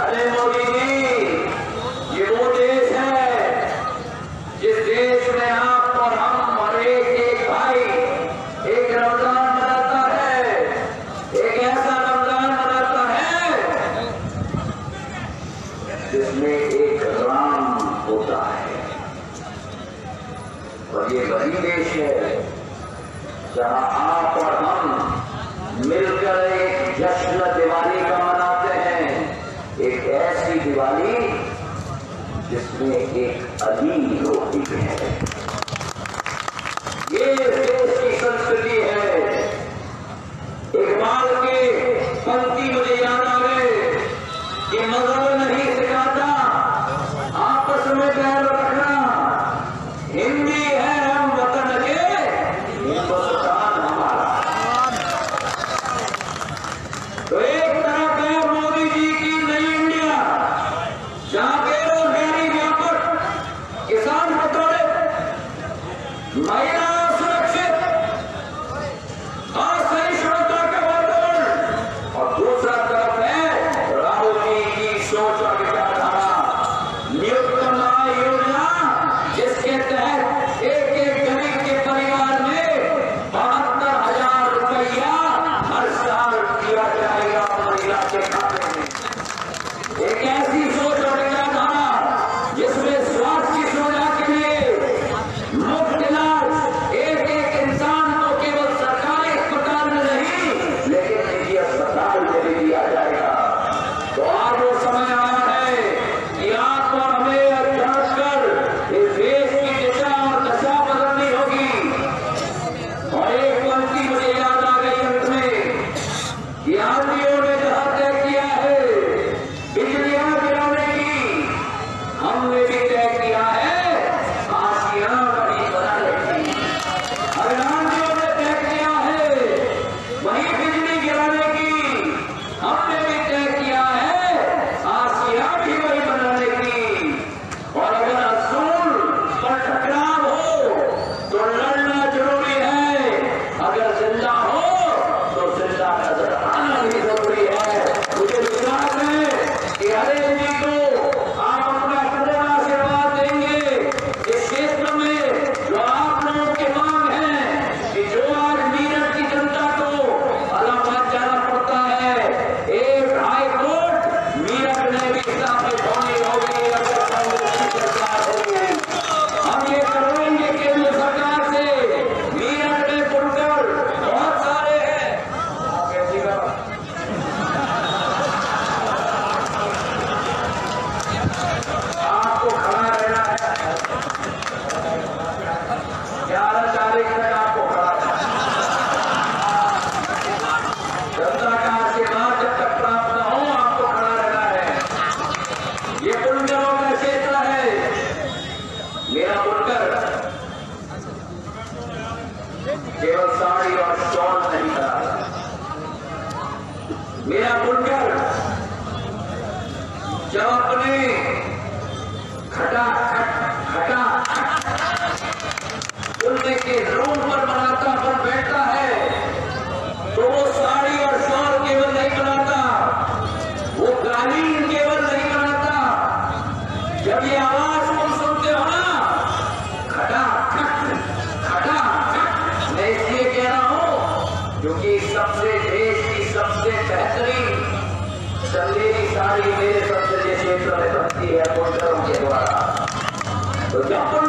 अरे मोदी जी, ये वो देश है आप और हम भाई, एक रमज़ान मनाता है, एक ऐसा रमज़ान मनाता है, जिसमें एक राम होता है। और ये वही देश है जहाँ आप जिसमें एक अमीर होती है। ये केवल साड़ी और शॉल नहीं करा मेरा बुनकर जब अपने खटा खट खटा बुनने के 大家共同建花。